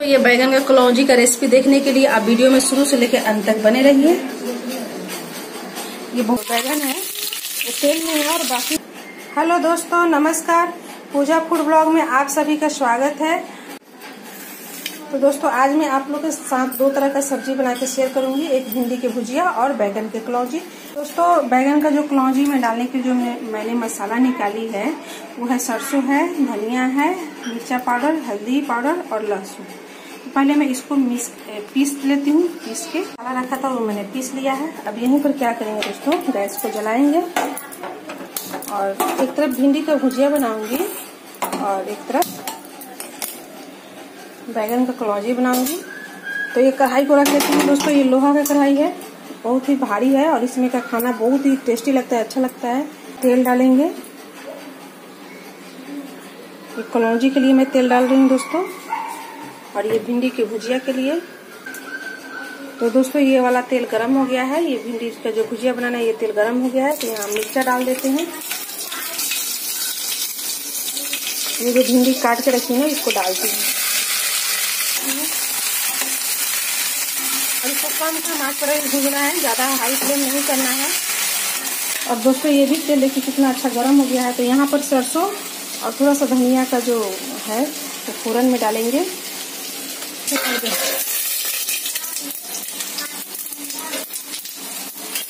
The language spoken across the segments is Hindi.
तो ये बैगन का कलौजी का रेसिपी देखने के लिए आप वीडियो में शुरू से लेकर अंत तक बने रहिए। ये बहुत बैगन है, ये तेल में है और बाकी हेलो दोस्तों, नमस्कार। पूजा फ़ूड ब्लॉग में आप सभी का स्वागत है। तो दोस्तों, आज मैं आप लोग के साथ दो तरह का सब्ज़ी बना के शेयर करूँगी। एक भिंडी के भुजिया और बैगन के कलौजी। दोस्तों, बैगन का जो कलौजी में डालने की जो मैंने मसाला निकाली है, वो है सरसों है, धनिया है, मिर्चा पाउडर, हल्दी पाउडर और लहसुन। पहले मैं इसको मिस पीस लेती हूँ, पीस के। मसाला रखा था, वो मैंने पीस लिया है। अब यहीं पर क्या करेंगे दोस्तों? गैस को जलाएँगे। और एक तरफ़ भिंडी का भुजिया बनाऊँगी, और एक तरफ़ बैगन का कलौजी बनाऊँगी। तो ये कढ़ाई को रख लेती हूँ दोस्तों, ये लोहा का कढ़ाई है। बहुत ही भारी है, और इसमें का खाना बहुत ही टेस्टी लगता है अच्छा लगता है। तेल डालेंगे। कलौजी के लिए मैं तेल डाल रही हूँ दोस्तों। और ये भिंडी की भुजिया के लिए। तो दोस्तों, ये वाला तेल गरम हो गया है। ये भिंडी का जो भुजिया बनाना है, ये तेल गरम हो गया है। तो यहाँ मिर्चा डाल देते हैं। ये जो भिंडी काट के रखी है, इसको डालती हूँ। और इसको कम कम आँच पर भूजना है। ज़्यादा हाई फ्लेम नहीं करना है। और दोस्तों, ये भी तेल देखिए कितना अच्छा गर्म हो गया है। तो यहाँ पर सरसों और थोड़ा सा धनिया का जो है तो फोरन में डालेंगे।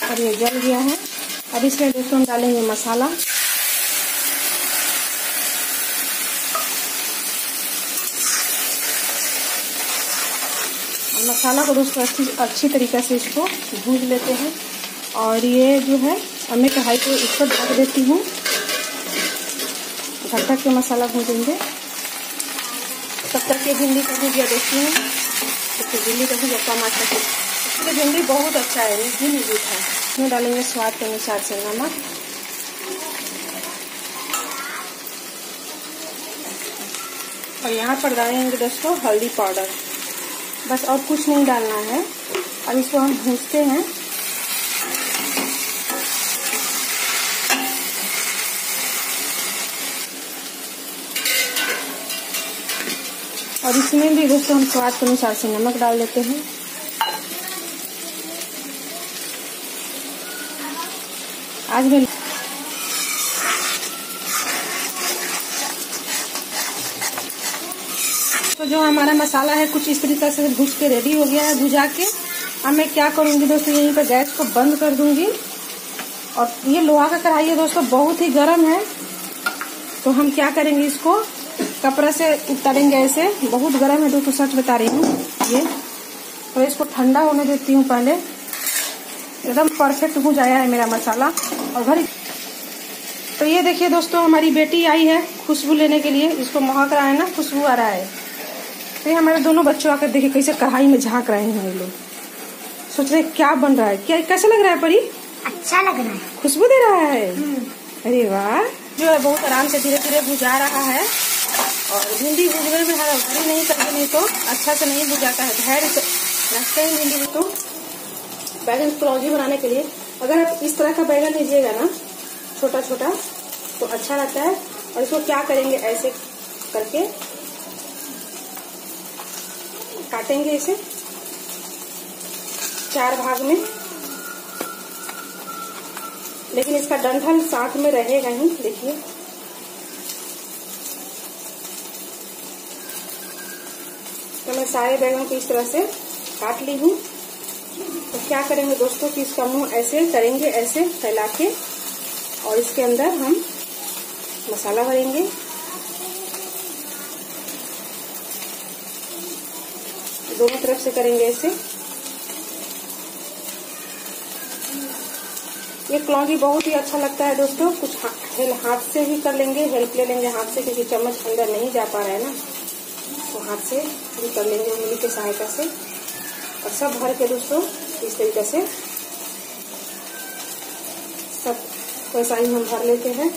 और ये जल गया है। अब इसमें दोस्तों हम डालेंगे मसाला। मसाला को दोस्तों अच्छी अच्छी तरीके से इसको भूज लेते हैं। और ये जो है मैं कढ़ाई को इसको ढक देती हूँ। ढक ढक के मसाला भूजेंगे। तब तक ये भिंडी का भुजिया देखती हूँ तो भिंडी का भुजिया आता है। इसलिए भिंडी बहुत अच्छा है, मीठी मीठी है। इसमें डालेंगे स्वाद के अनुसार से नमक। और यहाँ पर डालेंगे दोस्तों हल्दी पाउडर। बस और कुछ नहीं डालना है। अब इसको हम भूजते हैं। और इसमें भी दोस्तों हम स्वाद के अनुसार से नमक डाल देते हैं। आज मैं तो जो हमारा मसाला है, कुछ इस तरीके से भूज के रेडी हो गया है भुजा के। अब मैं क्या करूँगी दोस्तों, यहीं पर गैस को बंद कर दूँगी। और ये लोहा का कढ़ाई है दोस्तों, बहुत ही गर्म है। तो हम क्या करेंगे इसको? कपड़ा से उतारेंगे ऐसे। बहुत गर्म है दोस्तों सच बता रही हूँ। ये। तो इसको ठंडा होने देती हूँ पहले। एकदम परफेक्ट हो जाया है मेरा मसाला। और घर तो ये देखिए दोस्तों हमारी बेटी आई है खुशबू लेने के लिए। इसको महक रहा है ना खुशबू आ रहा है। तो ये हमारे दोनों बच्चों आकर देखिए कैसे कढ़ाई में झाँक रहे हैं ये लोग। सोच रहे क्या बन रहा है? क्या कैसा लग रहा है परी? अच्छा लग रहा है। खुशबू दे रहा है? अरे वाह। जो है बहुत आराम से धीरे धीरे भुजा रहा है। और भिंडी भुजने में हरी नहीं करते नहीं तो अच्छा से नहीं भुजाता है। धैर्य से रखते हैं भिंडी तो बैगन कलौजी बनाने के लिए। अगर आप इस तरह का बैगन लीजिएगा ना छोटा छोटा तो अच्छा लगता है। और इसको क्या करेंगे ऐसे करके? काटेंगे इसे। चार भाग में। लेकिन इसका डंठल साथ में रहेगा ही, देखिए। तो मैं सारे बैगन को इस तरह से काट ली हूँ। तो क्या करेंगे दोस्तों कि इसका मुँह ऐसे करेंगे, ऐसे फैला के और इसके अंदर हम मसाला भरेंगे। दोनों तरफ़ से करेंगे ऐसे। ये क्लौजी बहुत ही अच्छा लगता है दोस्तों। कुछ हाथ से ही कर लेंगे, हेल्प ले लेंगे हाथ से क्योंकि चम्मच अंदर नहीं जा पा रहा है ना। तो हाथ से भी कर लेंगे उंगली की सहायता से। और सब भर के दोस्तों, इस तरीके से सब वैसा ही हम भर लेते हैं।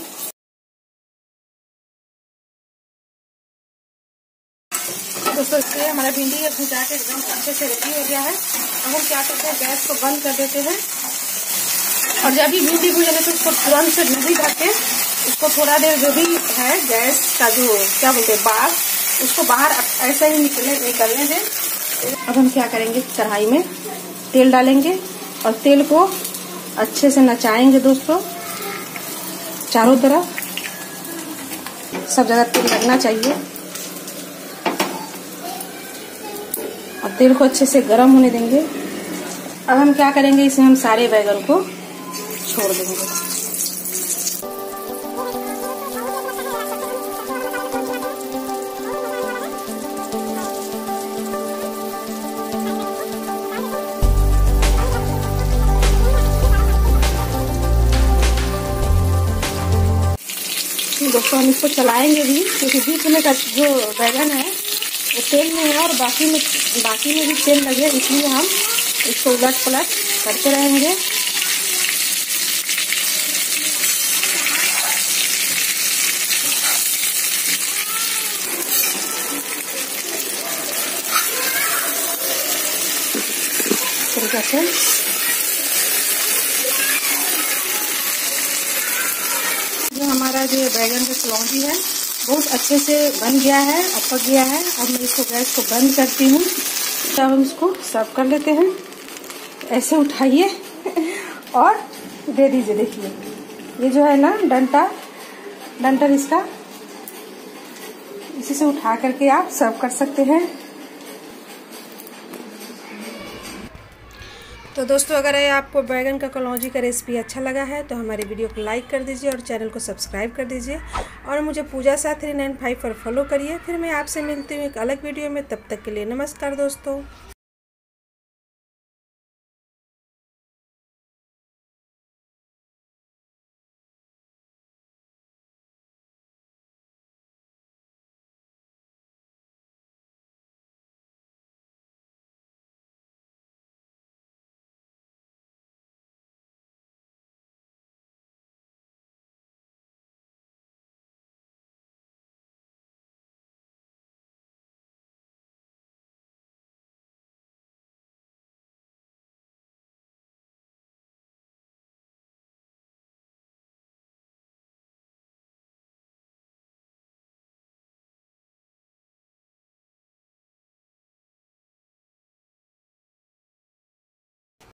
दोस्तों, इसलिए हमारा भिंडी भुजा के एकदम अच्छे से रेडी हो गया है। अब हम क्या करते हैं, गैस को बंद कर देते हैं। और जब भी भिंडी भुजने तो उसको तुरंत से नहीं ढके उसको थोड़ा देर जो भी है, गैस का जो क्या बोलते हैं, बार उसको बाहर ऐसा ही निकले निकलने दें। अब हम क्या करेंगे? कढ़ाई में तेल डालेंगे और तेल को अच्छे से नचाएँगे दोस्तों। चारों तरफ़ सब जगह तेल लगना चाहिए। और तेल को अच्छे से गर्म होने देंगे। अब हम क्या करेंगे? इसमें हम सारे बैगन को छोड़ देंगे। दोस्तों हम इसको चलाएँगे भी, क्योंकि बीच में का जो बैगन है, वो तेल में है और बाकी में बाकी में भी तेल लगे इसलिए हम इसको उलट पलट करते रहेंगे। तरीका जो हमारा जो बैगन का कलौजी है, बहुत अच्छे से बन गया है और पक गया है। अब मैं इसको गैस को बंद करती हूँ। तब हम इसको सर्व कर लेते हैं। ऐसे उठाइए। और दे दीजिए, देखिए। ये जो है ना, डंटा डंटर इसका, इसी से उठा करके आप सर्व कर सकते हैं। तो दोस्तों, अगर आपको बैगन का कलौजी का रेसिपी अच्छा लगा है तो हमारे वीडियो को लाइक कर दीजिए और चैनल को सब्सक्राइब कर दीजिए। और मुझे पूजा सा थ्री नाइन फाइव पर फॉलो करिए। फिर मैं आपसे मिलती हूँ एक अलग वीडियो में। तब तक के लिए नमस्कार दोस्तों।